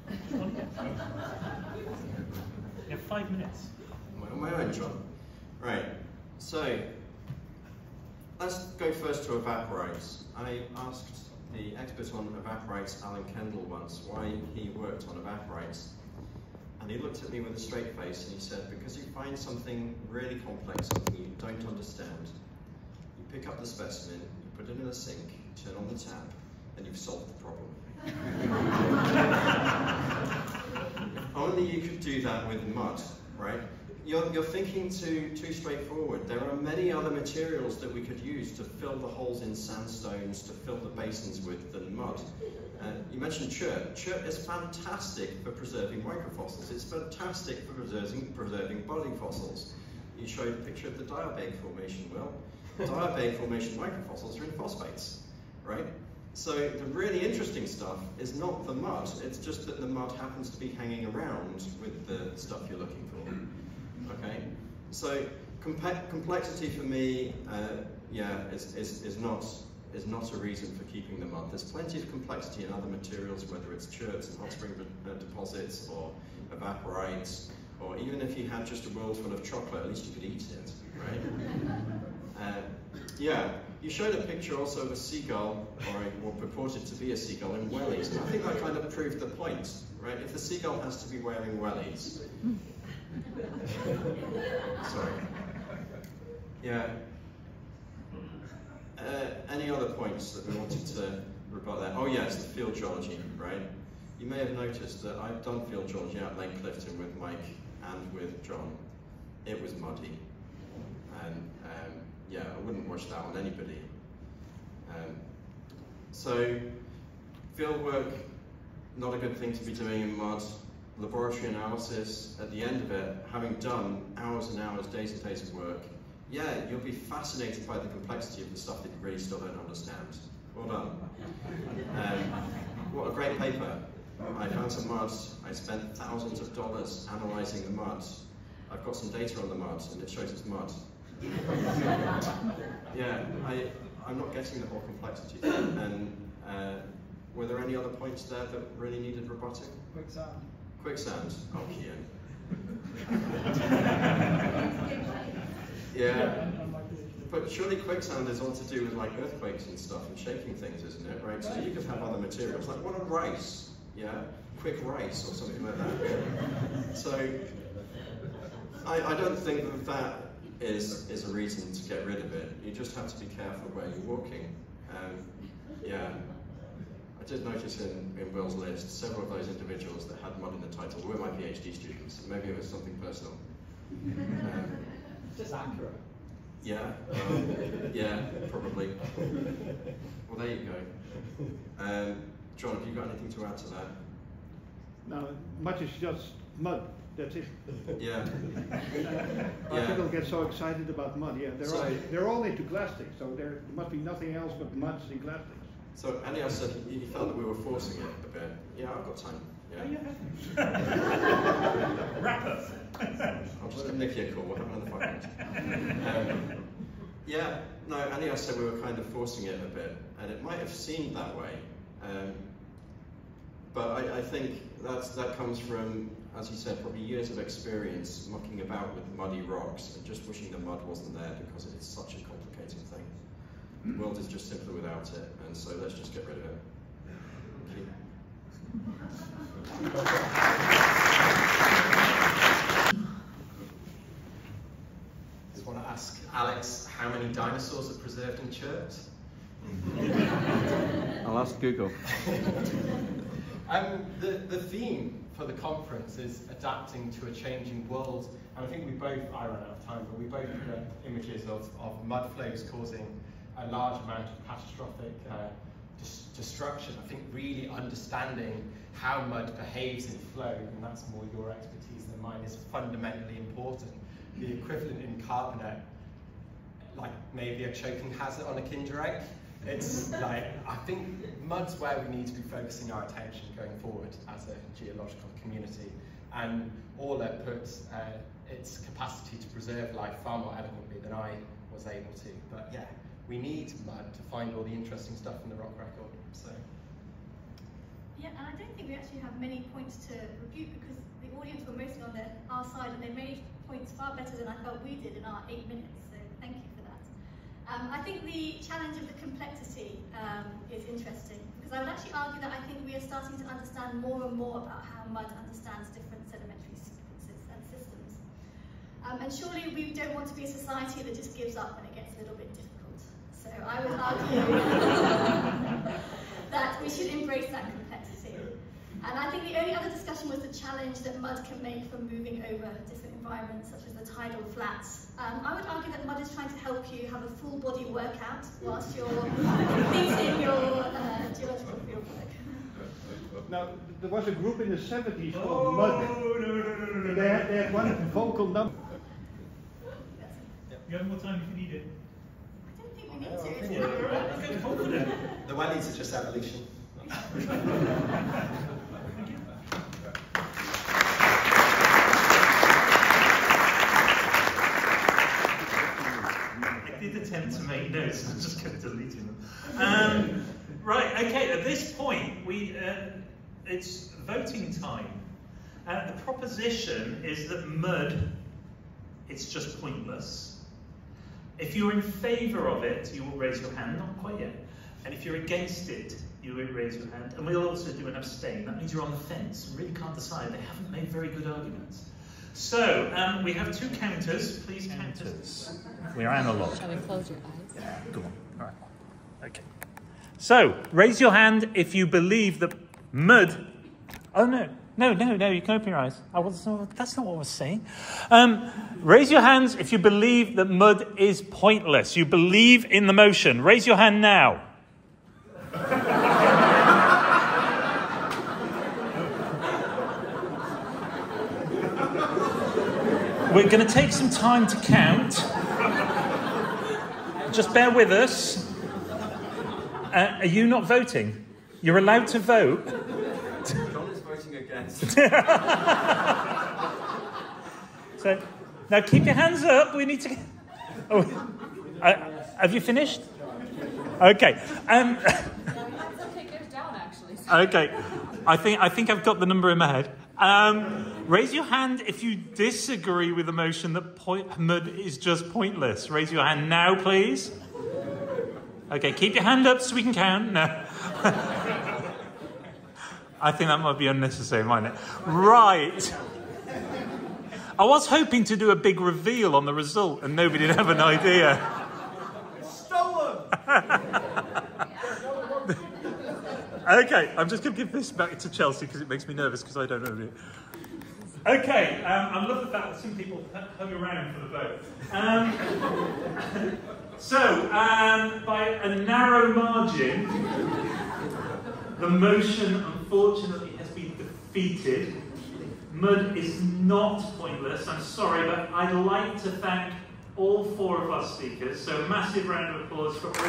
You have five minutes. Am on my own, John? Right. So, let's go first to evaporites. I asked the expert on evaporites, Alan Kendall, once why he worked on evaporites. And he looked at me with a straight face and he said, because you find something really complex, something you don't understand, you pick up the specimen, you put it in a sink, you turn on the tap, and you've solved the problem. if only you could do that with mud, right? You're, you're thinking too, too straightforward. There are many other materials that we could use to fill the holes in sandstones, to fill the basins with than mud. Uh, you mentioned chert. Chert is fantastic for preserving microfossils. It's fantastic for preserving, preserving body fossils. You showed a picture of the diabase formation. Well, diabase formation microfossils are in phosphates, right? So the really interesting stuff is not the mud, it's just that the mud happens to be hanging around with the stuff you're looking for. Okay? So compa complexity for me, uh, yeah, is, is, is, not, is not a reason for keeping them up. There's plenty of complexity in other materials, whether it's cherts and hot spring uh, deposits or evaporites, or even if you had just a world full of chocolate, at least you could eat it, right? uh, yeah, you showed a picture also of a seagull, or what purported to be a seagull in wellies, I think that kind of proved the point, right? If the seagull has to be wearing wellies, sorry, yeah. Uh, any other points that we wanted to rebut there? Oh yes, the field geology, right? You may have noticed that I've done field geology at Lake Clifton with Mike and with John. It was muddy. And um, yeah, I wouldn't wish that on anybody. Um, so, field work, not a good thing to be doing in mud. Laboratory analysis, at the end of it, having done hours and hours, days and days of work, yeah, you'll be fascinated by the complexity of the stuff that you really still don't understand. Well done. Um, what a great paper. I found some mud. I spent thousands of dollars analysing the mud. I've got some data on the mud, and it shows it's mud. yeah, I, I'm not getting the whole complexity thing. And uh, were there any other points there that really needed rebutting? Quicksand. Quicksand. Oh, Kian. yeah. But surely quicksand is all to do with like earthquakes and stuff and shaking things, isn't it? Right? So you could have other materials, like what a rice, yeah? Quick rice or something like that. So I, I don't think that that is, is a reason to get rid of it. You just have to be careful where you're walking. Um, yeah. I did notice in, in Will's list, several of those individuals that had mud in the title were my PhD students. Maybe it was something personal. Um, just accurate. Yeah, um, yeah, probably. Well, there you go. Um, John, have you got anything to add to that? No, mud is just mud. That's it. Yeah. Why Yeah. people get so excited about mud? Yeah, they're So- all they're all into clastic, so there must be nothing else but muds and clastics. So, Elias said he he felt that we were forcing it a bit. Yeah, I've got time. Yeah. Wrap up. I'll just give Nicky a call. We'll have another five minutes. Um, yeah, no, Elias said we were kind of forcing it a bit, and it might have seemed that way. Um, but I, I think that's, that comes from, as he said, probably years of experience mucking about with muddy rocks and just wishing the mud wasn't there because it's such a complicated thing. The world is just simpler without it, and so let's just get rid of it. Thank you. Just want to ask Alex how many dinosaurs are preserved in chert? I'll ask Google. Um, the, the theme for the conference is adapting to a changing world. And I think we both, I ran out of time, but we both put up images of, of mud flows causing a large amount of catastrophic uh, destruction. I think really understanding how mud behaves in flow, and that's more your expertise than mine, is fundamentally important. The equivalent in carbonate, like maybe a choking hazard on a kinder egg, it's like, I think mud's where we need to be focusing our attention going forward as a geological community. And Orla puts uh, its capacity to preserve life far more eloquently than I was able to. But yeah, we need mud to find all the interesting stuff in the rock record. So Yeah, and I don't think we actually have many points to rebuke because the audience were mostly on their, our side and they made points far better than I felt we did in our eight minutes. So thank you for that. Um, I think the challenge of the complexity um, is interesting because I would actually argue that I think we are starting to understand more and more about how mud understands different sedimentary sequences and systems. Um, and surely we don't want to be a society that just gives up when it gets a little bit. So I would argue that we should embrace that complexity. And I think the only other discussion was the challenge that mud can make from moving over different environments, such as the tidal flats. Um, I would argue that mud is trying to help you have a full body workout whilst you're completing your uh, geological fieldwork. Now, there was a group in the 70s called Mud. They had, they had one vocal number. You have more time if you need it. I don't think to. the wellies are just evolution. I did attempt to make notes, I'm just to delete them. Um, Right, okay, at this point, we uh, it's voting time. Uh, the proposition is that mud, it's just pointless. If you're in favour of it, you will raise your hand, not quite yet. And if you're against it, you will raise your hand. And we'll also do an abstain. That means you're on the fence, really can't decide. They haven't made very good arguments. So, um, we have two counters. Please count us. We are analog. Shall we close your eyes? Yeah, go on. All right. Okay. So, raise your hand if you believe that mud. Oh no, no, no, no! You can open your eyes. I was, that's not what I was saying. Um, raise your hands if you believe that mud is pointless. You believe in the motion. Raise your hand now. We're going to take some time to count. Just bear with us. Uh, are you not voting? You're allowed to vote. So now keep your hands up. We need to. Oh, uh, have you finished? Okay. Um, okay. I think I think I've got the number in my head. Um, raise your hand if you disagree with the motion that mud is just pointless. Raise your hand now, please. Okay, keep your hand up so we can count. No. I think that might be unnecessary, mightn't it? Right. I was hoping to do a big reveal on the result, and nobody would have an idea. Stolen! Okay, I'm just going to give this back to Chelsea because it makes me nervous because I don't know it. Okay, um, I love the fact that some people hung around for the vote. Um, so, um, by a narrow margin, the motion unfortunately has been defeated. Mud is not pointless, I'm sorry, but I'd like to thank all four of our speakers. So, massive round of applause for all four.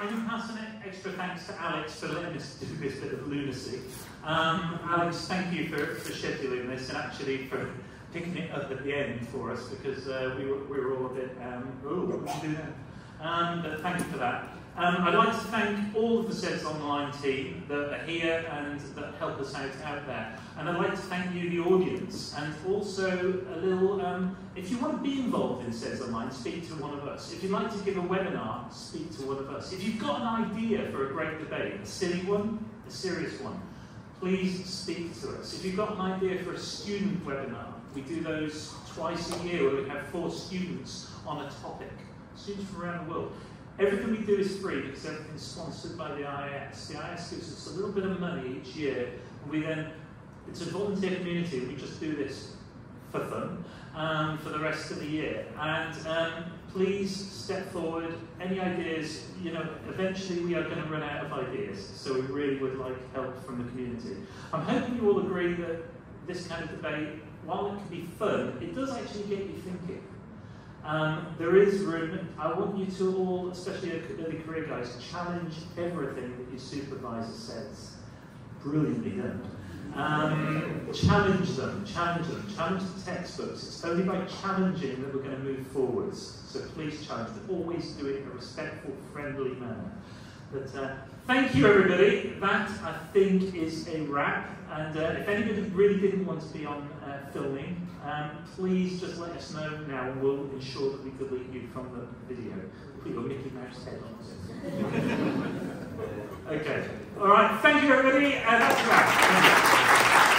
I'm going to pass an extra thanks to Alex for letting us do this bit of lunacy. Um, Alex, thank you for, for scheduling this and actually for picking it up at the end for us because uh, we, were, we were all a bit, um, oh, what did we do now? Um, but thank you for that. Um, I'd like to thank all of the SEDS Online team that are here and that help us out out there. And I'd like to thank you, the audience, and also a little, um, if you want to be involved in SEDS Online, speak to one of us. If you'd like to give a webinar, speak to one of us. If you've got an idea for a great debate, a silly one, a serious one, please speak to us. If you've got an idea for a student webinar, we do those twice a year where we have four students on a topic, students from around the world. Everything we do is free because everything's sponsored by the IAS. The IAS gives us a little bit of money each year, and we then, it's a volunteer community, we just do this for fun um, for the rest of the year. And um, please step forward, any ideas, you know, eventually we are going to run out of ideas, so we really would like help from the community. I'm hoping you all agree that this kind of debate, while it can be fun, it does actually get you thinking. Um, there is room. I want you to all, especially early career guys, challenge everything that your supervisor says. Brilliantly done. Um, challenge them, challenge them, challenge the textbooks. It's only by challenging that we're going to move forwards. So please challenge them. Always do it in a respectful, friendly manner. But uh, thank you, everybody. That, I think, is a wrap. And uh, if anybody really didn't want to be on uh, filming, um, please just let us know now and we'll ensure that we delete you from the video. Put your Mickey Mouse head on okay. All right. Thank you, everybody. Uh, that's a wrap.